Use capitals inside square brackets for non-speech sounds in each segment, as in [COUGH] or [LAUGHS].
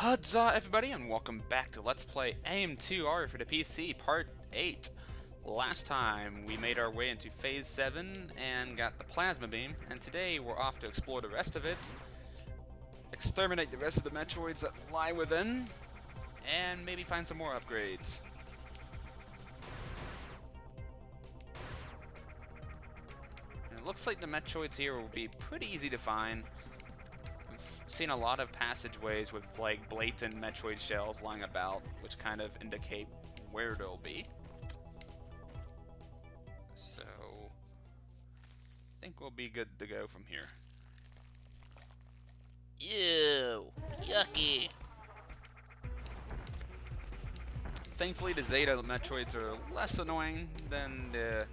Huzzah uh, everybody and welcome back to Let's Play AM2R for the PC Part 8. Last time we made our way into Phase 7 and got the Plasma Beam, and today we're off to explore the rest of it, exterminate the rest of the Metroids that lie within, and maybe find some more upgrades. And it looks like the Metroids here will be pretty easy to find seen a lot of passageways with like blatant Metroid shells lying about, which kind of indicate where they'll be. So, I think we'll be good to go from here. Ew, yucky. Thankfully, the Zeta Metroids are less annoying than the,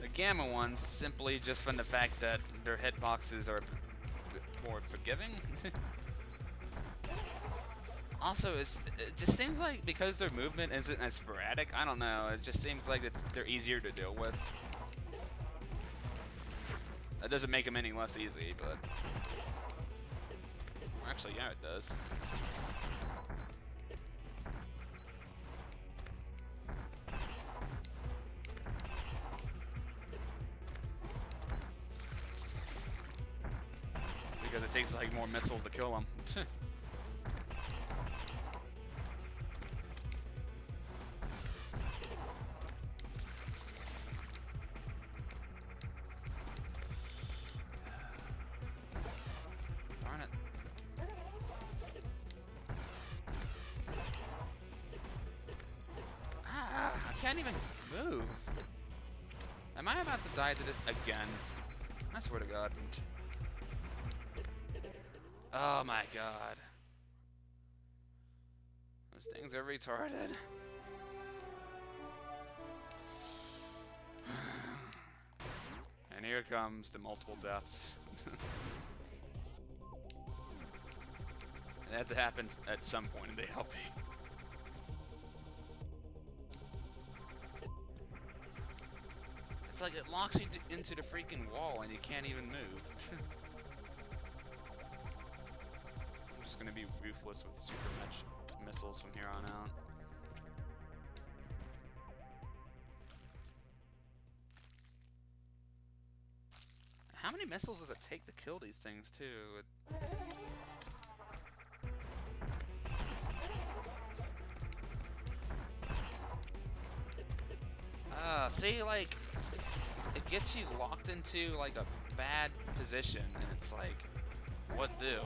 the Gamma ones, simply just from the fact that their hitboxes are more forgiving. [LAUGHS] also, it just seems like because their movement isn't as sporadic, I don't know, it just seems like it's they're easier to deal with. That doesn't make them any less easy, but... Actually, yeah, it does. Because it takes like more missiles to kill them. [LAUGHS] Ah, I can't even move. Am I about to die to this again? I swear to God. God. Those things are retarded. [SIGHS] and here comes the multiple deaths. [LAUGHS] that happens at some point in the LP. It's like it locks you into the freaking wall and you can't even move. [LAUGHS] just gonna be ruthless with super match missiles from here on out. How many missiles does it take to kill these things, too? Uh, see, like, it gets you locked into, like, a bad position, and it's like, what do?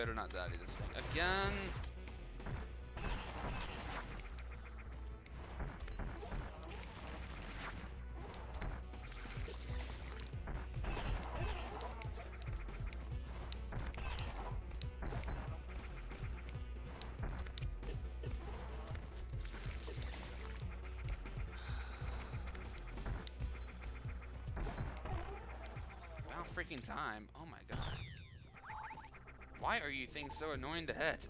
Better not die to this thing. Again! Freaking time. Oh. Why are you things so annoying to hit?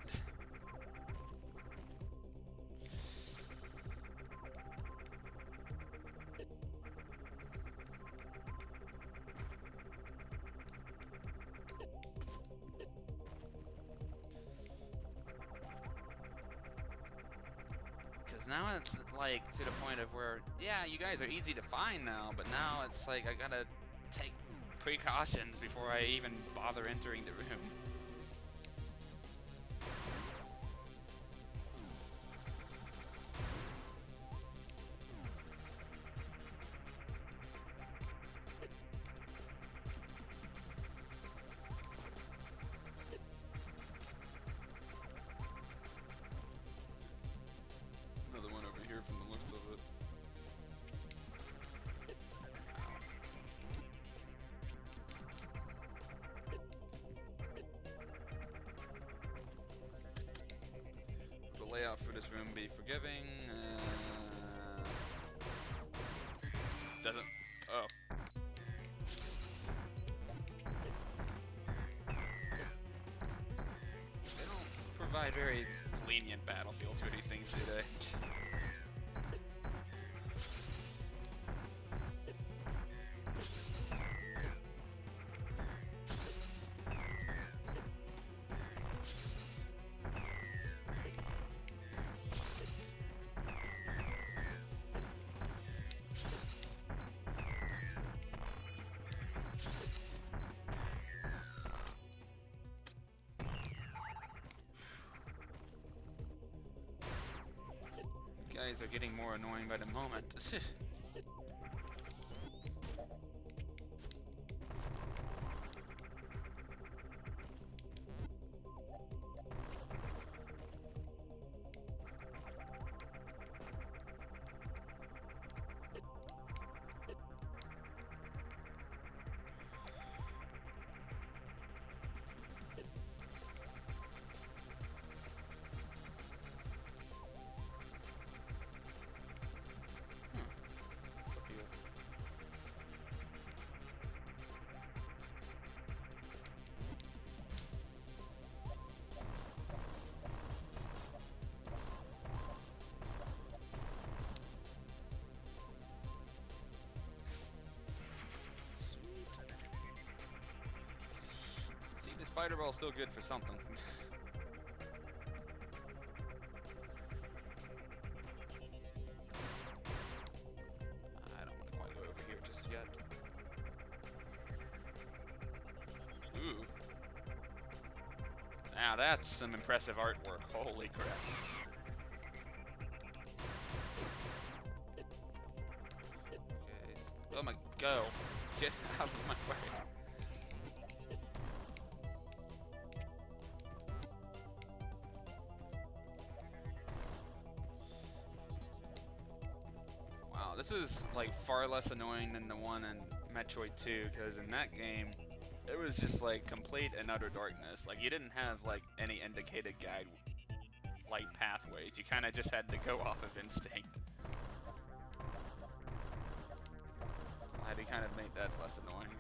Because now it's like to the point of where, yeah, you guys are easy to find now, but now it's like I gotta take precautions before I even bother entering the room. Layout for this room be forgiving? Uh, doesn't. Oh. They don't provide very lenient battlefields for these things, do they? Getting more annoying by the moment. [LAUGHS] spider ball's still good for something. I don't want to go over here just yet. Ooh. Now that's some impressive artwork. Holy crap. Okay. Oh my go. Get out of my way. This is like far less annoying than the one in Metroid 2, because in that game, it was just like complete and utter darkness. Like you didn't have like any indicated guide like pathways. You kind of just had to go off of instinct. I had to kind of make that less annoying. [LAUGHS]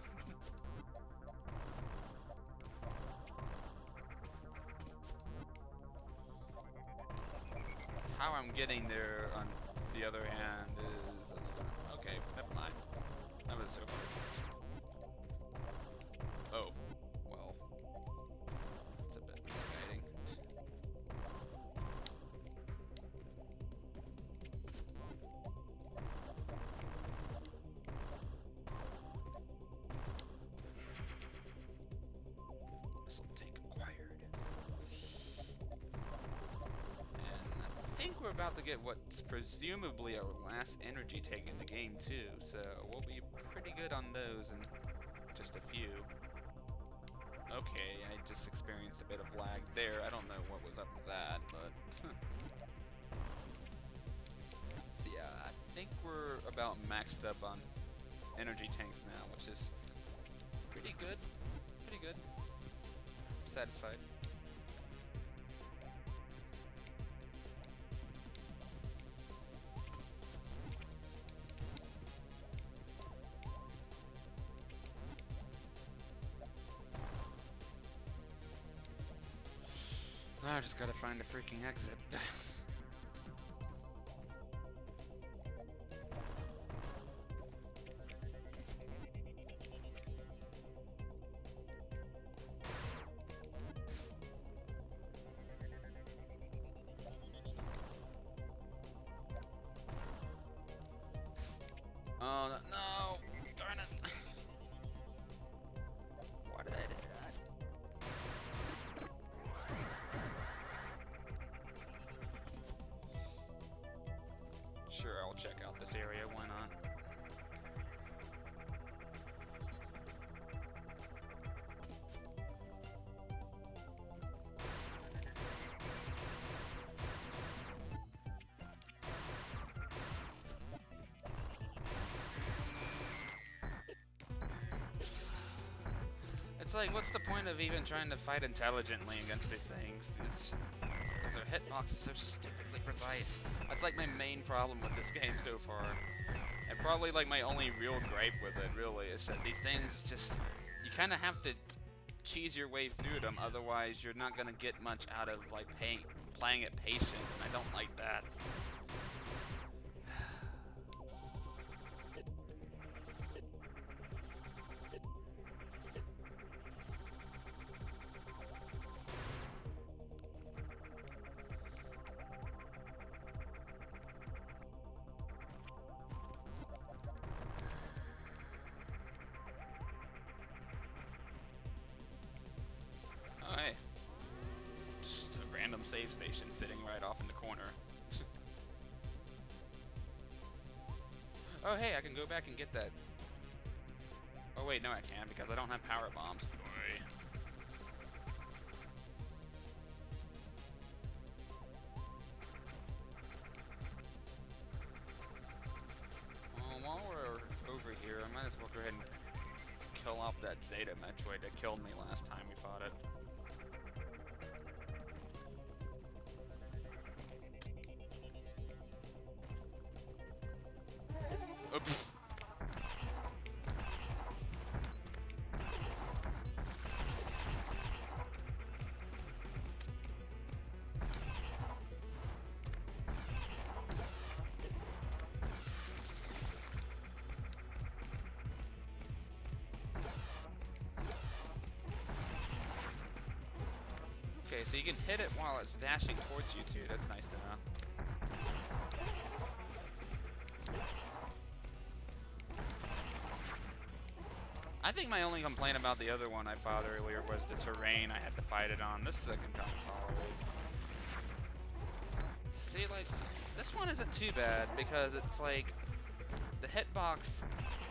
How I'm getting there on the other hand is another... Okay, never mind. So hard. Oh. Well. It's a bit misguiding. Missile tank acquired. And I think we're about to get what's presumably our last energy tank in the game too, so we'll be pretty good on those and just a few. Okay, I just experienced a bit of lag there. I don't know what was up with that, but... [LAUGHS] so yeah, I think we're about maxed up on energy tanks now, which is pretty good. Pretty good. I'm satisfied. Just gotta find a freaking exit. [SIGHS] this area, why not? it's like, what's the point of even trying to fight intelligently against these things? It's, their hitbox is so stupidly precise. That's like my main problem with this game so far. And probably like my only real gripe with it, really, is that these things just... You kind of have to cheese your way through them, otherwise you're not going to get much out of like playing it patient, and I don't like that. Save station sitting right off in the corner. oh, hey, I can go back and get that. Oh, wait, no, I can't because I don't have power bombs. Boy. Well, while we're over here, I might as well go ahead and kill off that Zeta Metroid that killed me last time Okay, so you can hit it while it's dashing towards you too. That's nice to know. Think my only complaint about the other one I fought earlier was the terrain I had to fight it on. This can kind. See, like, this one isn't too bad because it's like the hitbox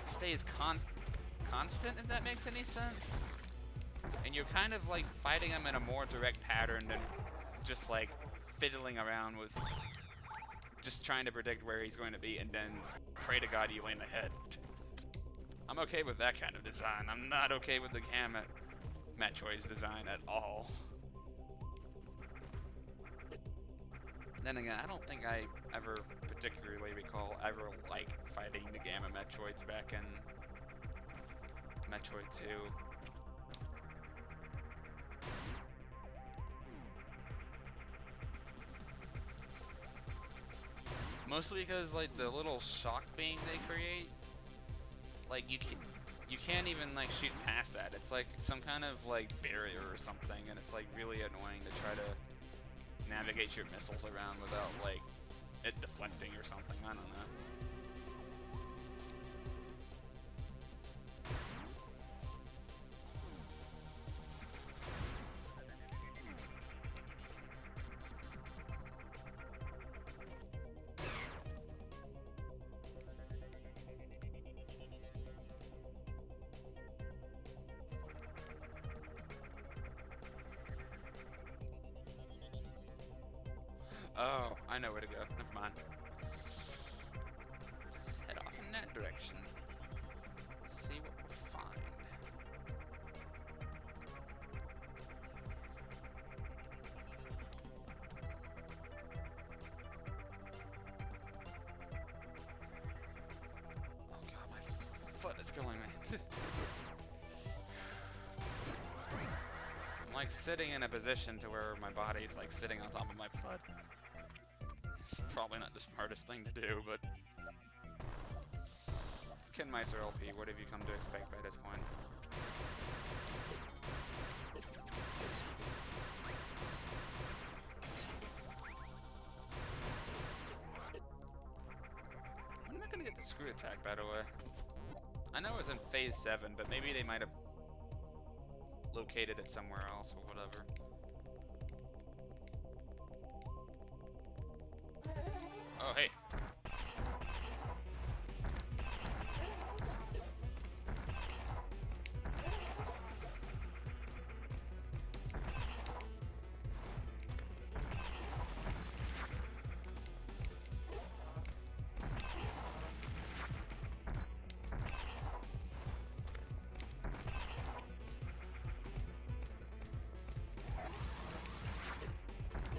stays con constant, if that makes any sense. And you're kind of like fighting him in a more direct pattern than just like fiddling around with just trying to predict where he's going to be and then pray to God you land the head. I'm okay with that kind of design. I'm not okay with the Gamma Metroid's design at all. Then again, I don't think I ever particularly recall ever like fighting the Gamma Metroids back in Metroid 2. Mostly because like the little shock beam they create, like you can you can't even like shoot past that. It's like some kind of like barrier or something, and it's like really annoying to try to navigate your missiles around without like it deflecting or something. I don't know. Oh, I know where to go. Never mind. Let's head off in that direction. Let's see what we find. Oh god, my foot is killing me. [LAUGHS] I'm like sitting in a position to where my body is like sitting on top of my foot. Probably not the smartest thing to do, but... It's Kenmeister LP, what have you come to expect by this point? When am I gonna get the screw attack, by the way? I know it was in Phase 7, but maybe they might have located it somewhere else or whatever. Oh, hey.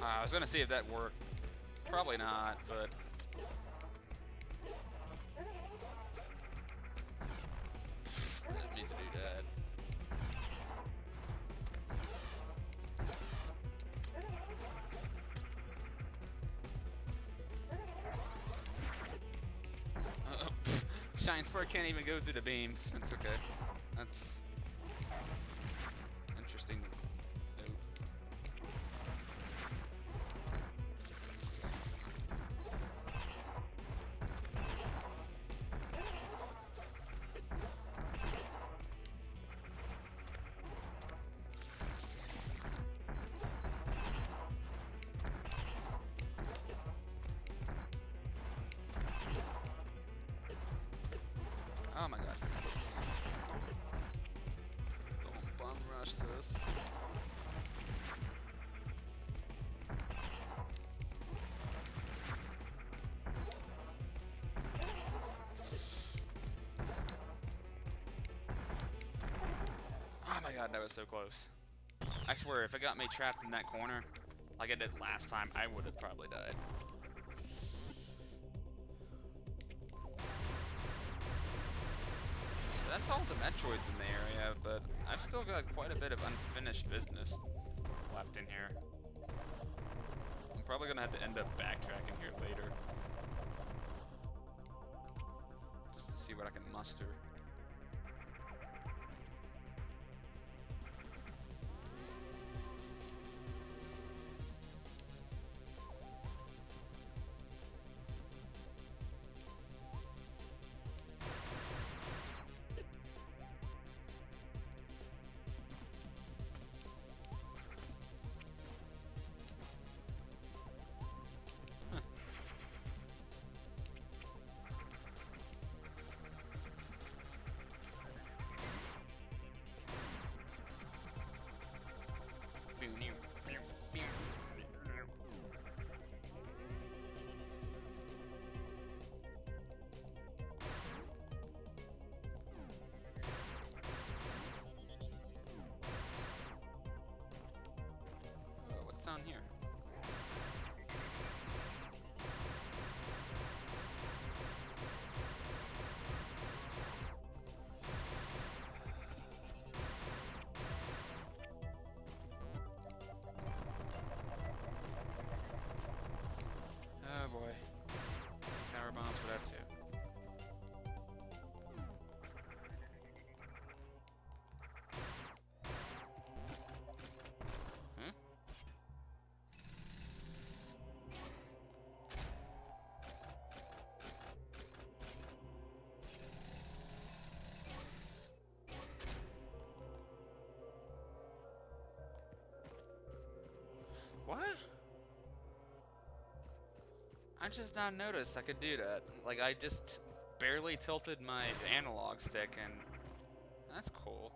Uh, I was going to see if that worked. Probably not, but can't even go through the beams. That's okay. God, that was so close. I swear, if it got me trapped in that corner, like I did last time, I would have probably died. That's all the Metroids in the area, but I've still got quite a bit of unfinished business left in here. I'm probably gonna have to end up backtracking here later. Just to see what I can muster. Down here? What? I just now noticed I could do that. Like I just barely tilted my analog stick and that's cool.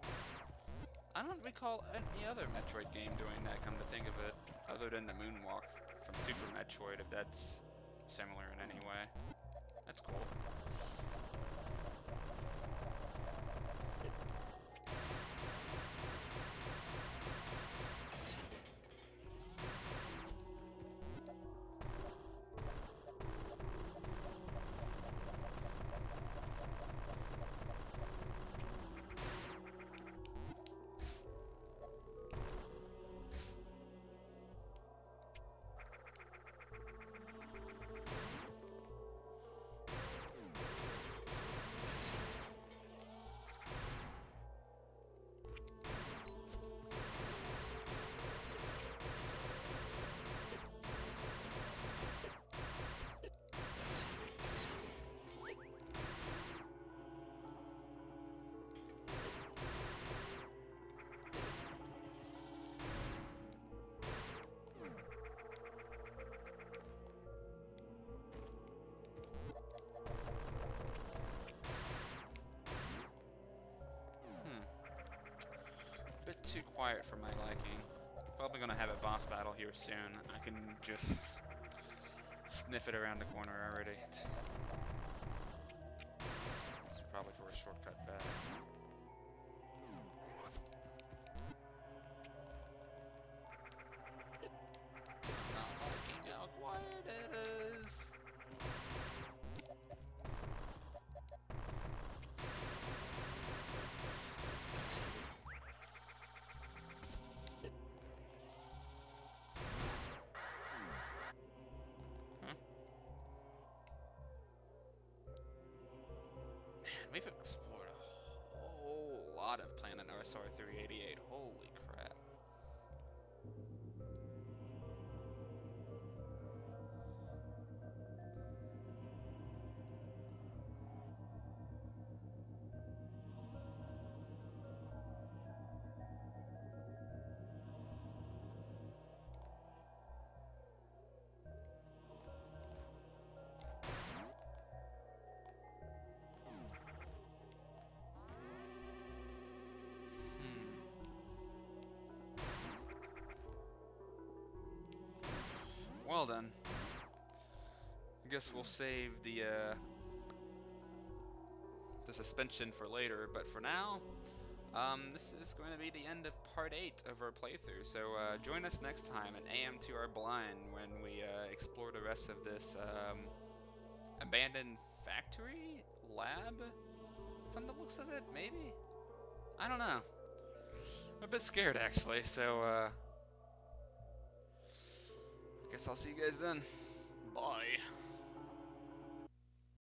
I don't recall any other Metroid game doing that, come to think of it, other than the moonwalk from Super Metroid, if that's similar in any way. That's cool. Too quiet for my liking. Probably gonna have a boss battle here soon. I can just sniff it around the corner already. Lot of Planet uh, RSR 388. Well then. I guess we'll save the uh, the suspension for later, but for now, um, this is going to be the end of part 8 of our playthrough, so uh, join us next time at AM2R Blind when we uh, explore the rest of this um, abandoned factory? Lab? From the looks of it, maybe? I don't know. I'm a bit scared actually, so uh, Guess I'll see you guys then. Bye.